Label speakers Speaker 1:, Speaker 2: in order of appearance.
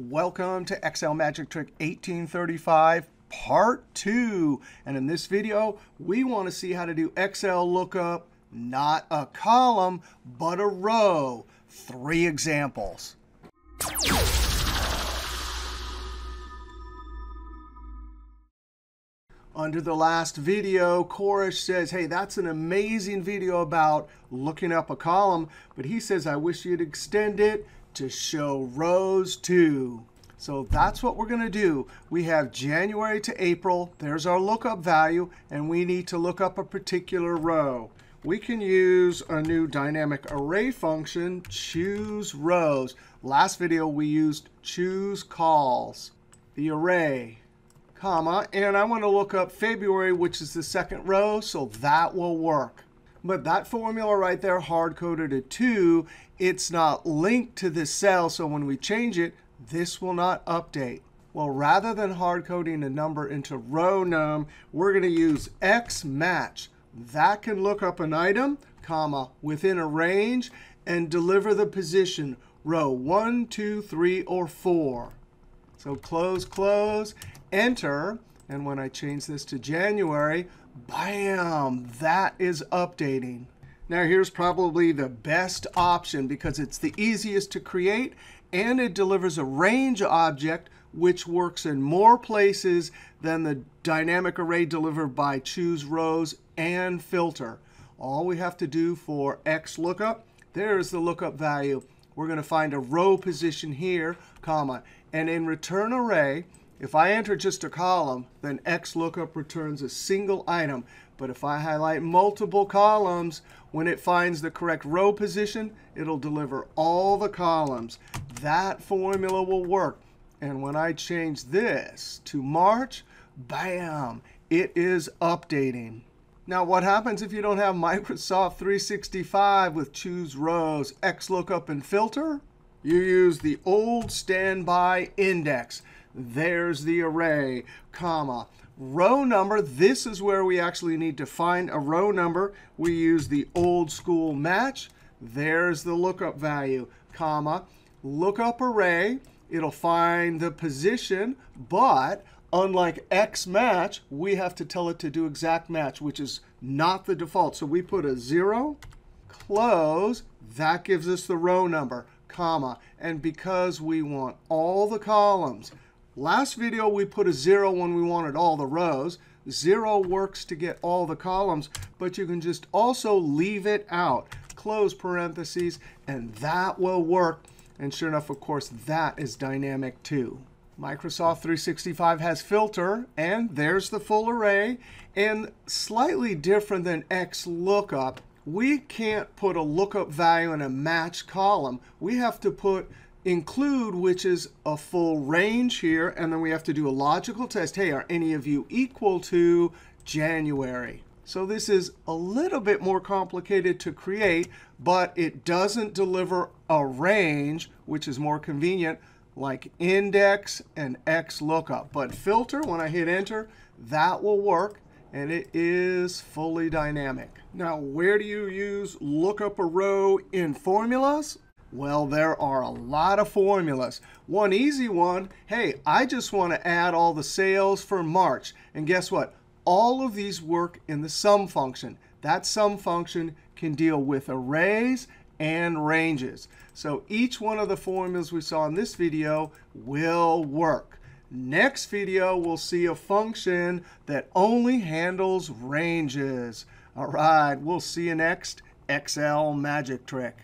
Speaker 1: Welcome to Excel Magic Trick 1835, Part 2. And in this video, we want to see how to do Excel lookup, not a column, but a row. Three examples. Under the last video, Korish says, hey, that's an amazing video about looking up a column. But he says, I wish you'd extend it to show rows too. So that's what we're going to do. We have January to April. There's our lookup value. And we need to look up a particular row. We can use a new dynamic array function, CHOOSEROWS. Last video, we used CHOOSECOLS, the array, comma. And I want to look up February, which is the second row. So that will work. But that formula right there, hard-coded at 2, it's not linked to this cell. So when we change it, this will not update. Well, rather than hard-coding a number into row num, we're going to use XMATCH. That can look up an item, comma, within a range, and deliver the position, row 1, 2, 3, or 4. So close, close, enter. And when I change this to January, bam, that is updating. Now here's probably the best option because it's the easiest to create and it delivers a range object which works in more places than the dynamic array delivered by CHOOSEROWS and filter. All we have to do for XLOOKUP, there's the lookup value. We're going to find a row position here, comma. And in return array, if I enter just a column, then XLOOKUP returns a single item. But if I highlight multiple columns, when it finds the correct row position, it'll deliver all the columns. That formula will work. And when I change this to March, bam, it is updating. Now, what happens if you don't have Microsoft 365 with CHOOSEROWS, XLOOKUP, and filter? You use the old standby index. There's the array, comma. Row number, this is where we actually need to find a row number. We use the old school match. There's the lookup value, comma. Lookup array, it'll find the position, but unlike XMATCH, we have to tell it to do exact match, which is not the default. So we put a 0, close. That gives us the row number, comma. And because we want all the columns, Last video, we put a 0 when we wanted all the rows. 0 works to get all the columns, but you can just also leave it out. Close parentheses, and that will work. And sure enough, of course, that is dynamic too. Microsoft 365 has filter, and there's the full array. And slightly different than XLOOKUP, we can't put a lookup value in a match column. We have to put include, which is a full range here. And then we have to do a logical test. Hey, are any of you equal to January? So this is a little bit more complicated to create, but it doesn't deliver a range, which is more convenient, like index and XLOOKUP. But filter, when I hit enter, that will work. And it is fully dynamic. Now, where do you use lookup a row in formulas? Well, there are a lot of formulas. One easy one, hey, I just want to add all the sales for March. And guess what? All of these work in the sum function. That sum function can deal with arrays and ranges. So each one of the formulas we saw in this video will work. Next video, we'll see a function that only handles ranges. All right, we'll see you next Excel magic trick.